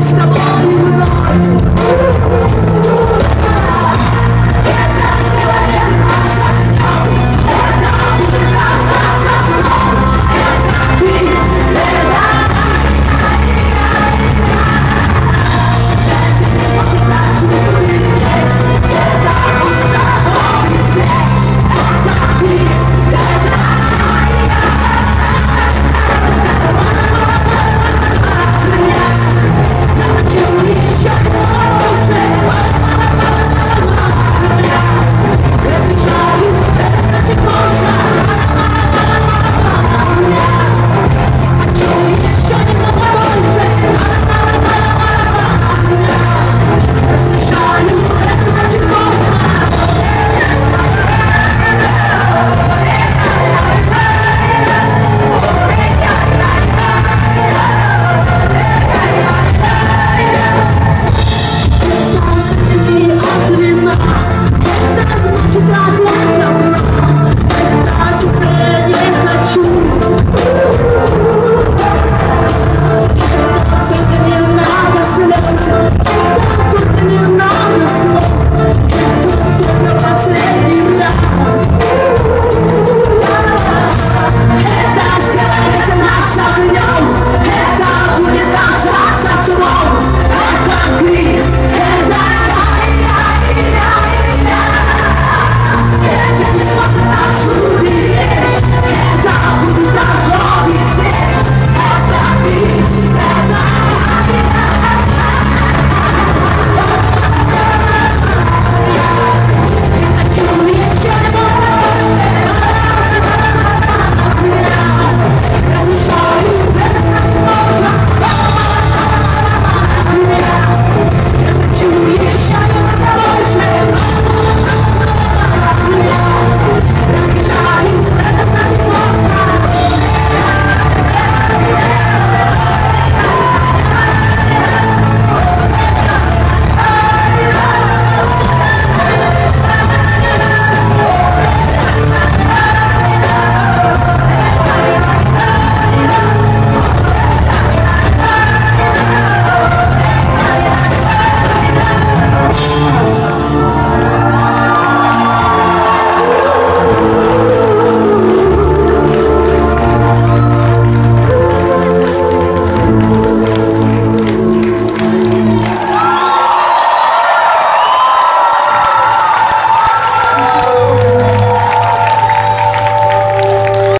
stop on you.